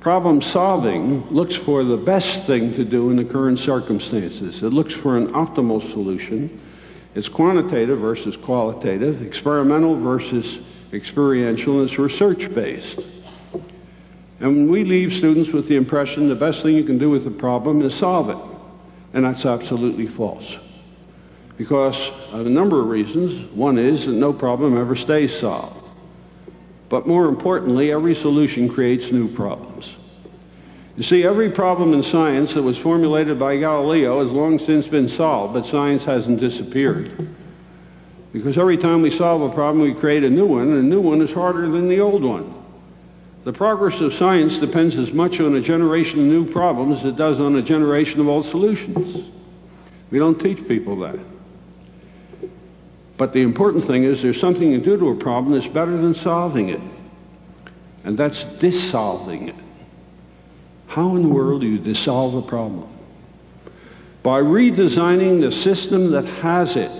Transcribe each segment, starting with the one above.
Problem solving looks for the best thing to do in the current circumstances. It looks for an optimal solution. It's quantitative versus qualitative, experimental versus experiential, and it's research based. And we leave students with the impression the best thing you can do with the problem is solve it. And that's absolutely false. Because of a number of reasons. One is that no problem ever stays solved. But more importantly, every solution creates new problems. You see, every problem in science that was formulated by Galileo has long since been solved, but science hasn't disappeared. Because every time we solve a problem, we create a new one, and a new one is harder than the old one. The progress of science depends as much on a generation of new problems as it does on a generation of old solutions. We don't teach people that. But the important thing is there's something you do to a problem that's better than solving it. And that's dissolving it. How in the world do you dissolve a problem? By redesigning the system that has it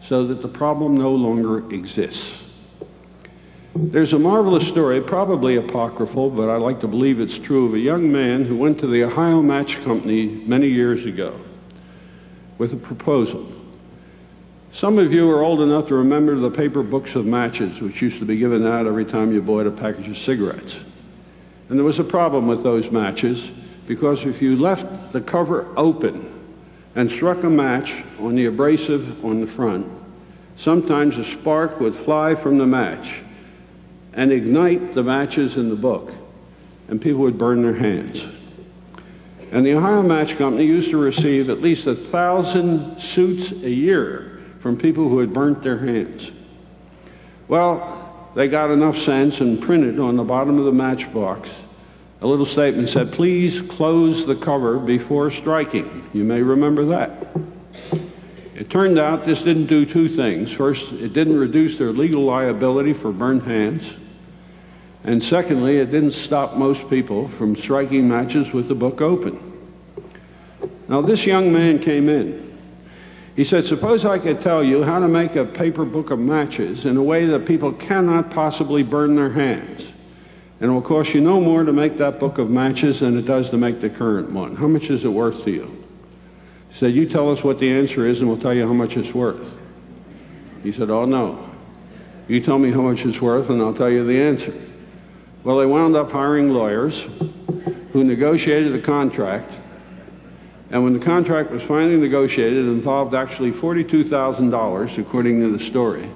so that the problem no longer exists. There's a marvelous story, probably apocryphal, but I like to believe it's true, of a young man who went to the Ohio Match Company many years ago with a proposal. Some of you are old enough to remember the paper books of matches, which used to be given out every time you bought a package of cigarettes. And there was a problem with those matches because if you left the cover open and struck a match on the abrasive on the front, sometimes a spark would fly from the match and ignite the matches in the book, and people would burn their hands. And the Ohio Match Company used to receive at least a thousand suits a year from people who had burnt their hands. Well, they got enough sense and printed on the bottom of the matchbox a little statement said, please close the cover before striking. You may remember that. It turned out this didn't do two things. First, it didn't reduce their legal liability for burned hands. And secondly, it didn't stop most people from striking matches with the book open. Now, this young man came in he said, Suppose I could tell you how to make a paper book of matches in a way that people cannot possibly burn their hands. And it will cost you no more to make that book of matches than it does to make the current one. How much is it worth to you? He said, You tell us what the answer is and we'll tell you how much it's worth. He said, Oh, no. You tell me how much it's worth and I'll tell you the answer. Well, they wound up hiring lawyers who negotiated a contract and when the contract was finally negotiated, it involved actually $42,000, according to the story.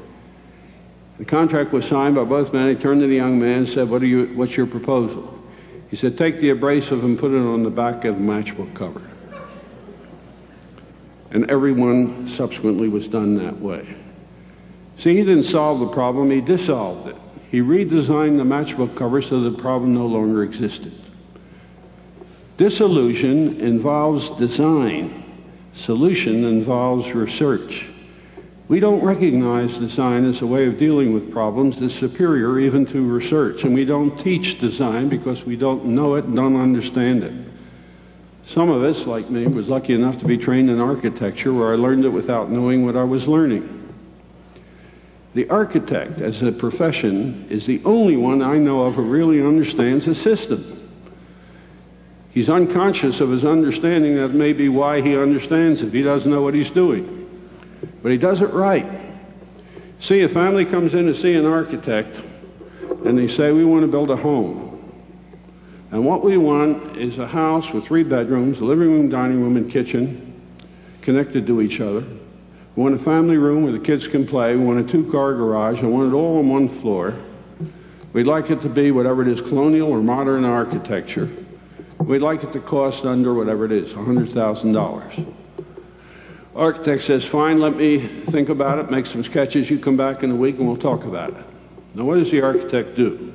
The contract was signed by both men. He turned to the young man and said, what are you, What's your proposal? He said, Take the abrasive and put it on the back of the matchbook cover. And everyone subsequently was done that way. See, he didn't solve the problem, he dissolved it. He redesigned the matchbook cover so the problem no longer existed. Disillusion involves design. Solution involves research. We don't recognize design as a way of dealing with problems that's superior even to research. And we don't teach design because we don't know it and don't understand it. Some of us, like me, was lucky enough to be trained in architecture where I learned it without knowing what I was learning. The architect, as a profession, is the only one I know of who really understands a system. He's unconscious of his understanding. That may be why he understands it. He doesn't know what he's doing. But he does it right. See, a family comes in to see an architect, and they say, We want to build a home. And what we want is a house with three bedrooms, a living room, dining room, and kitchen connected to each other. We want a family room where the kids can play. We want a two car garage. I want it all on one floor. We'd like it to be whatever it is colonial or modern architecture. We'd like it to cost under whatever it is, $100,000. Architect says, fine, let me think about it, make some sketches, you come back in a week and we'll talk about it. Now what does the architect do?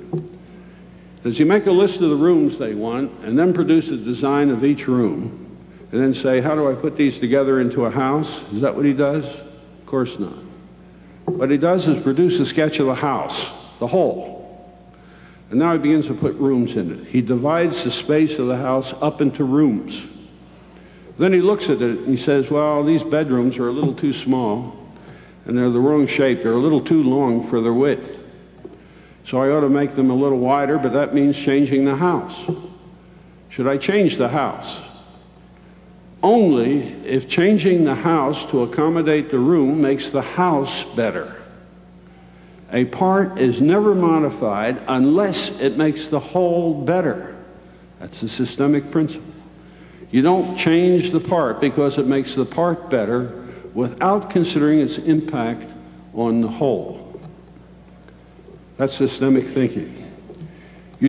Does he make a list of the rooms they want and then produce a design of each room and then say, how do I put these together into a house? Is that what he does? Of course not. What he does is produce a sketch of the house, the whole. And now he begins to put rooms in it. He divides the space of the house up into rooms. Then he looks at it and he says, Well, these bedrooms are a little too small and they're the wrong shape. They're a little too long for their width. So I ought to make them a little wider, but that means changing the house. Should I change the house? Only if changing the house to accommodate the room makes the house better. A part is never modified unless it makes the whole better. That's the systemic principle. You don't change the part because it makes the part better without considering its impact on the whole. That's systemic thinking.